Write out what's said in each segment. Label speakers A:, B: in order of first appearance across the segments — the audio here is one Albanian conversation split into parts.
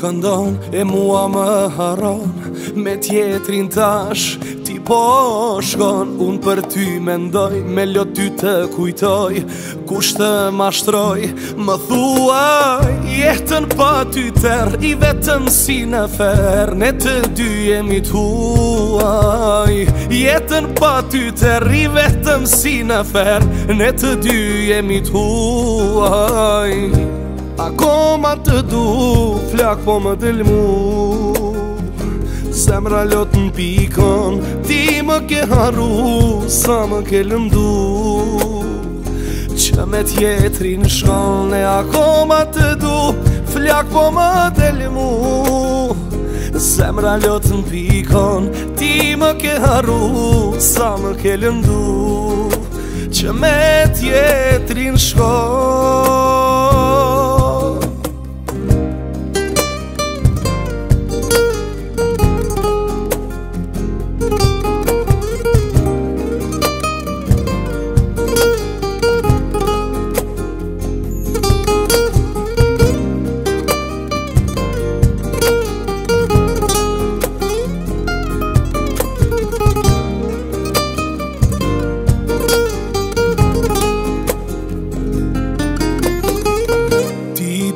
A: këndon E mua më haron Me tjetrin tash Ti po shkon Unë për ty me ndoj Me lot ty të kujtoj Kusht të mashtroj Më thuaj Jetën pa ty ter I vetën si në fer Ne të dy jemi të huaj Jetën pa ty ter I vetën si në fer Ne të dy jemi të huaj Ako të du Flak po më dëll mu Zemra lot në pikon Ti më ke haru Sa më ke lëndu Që me tjetri në shkone Ako më të du Flak po më dëll mu Zemra lot në pikon Ti më ke haru Sa më ke lëndu Që me tjetri në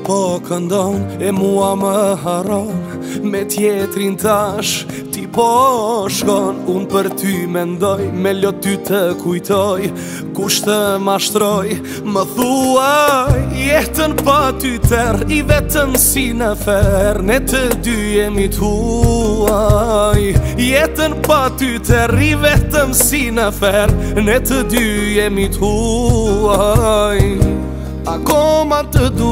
A: po këndon E mua më haron Me tjetrin tash Ti po shkon Unë për ty mendoj Me lot ty të kujtoj Kusht të mashtroj Më thuaj Jetën pa ty ter I vetën si në fer Ne të dy jemi tuaj Jetën pa ty ter I vetën si në fer Ne të dy jemi Jetën pa ty ter të dy jemi tuaj A koma të du,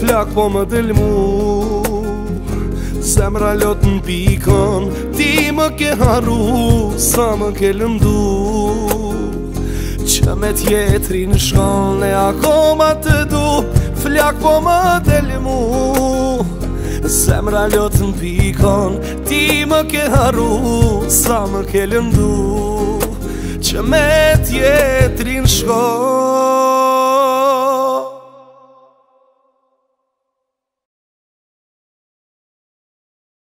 A: flak po më dhe lmu Zemra lot në pikon, ti më ke haru, sa më ke lëmdu Që me tjetri në shkone, a koma të du, flak po më dhe lmu Zemra lot në pikon, ti më ke haru, sa më ke lëmdu Që me tjetri në shkone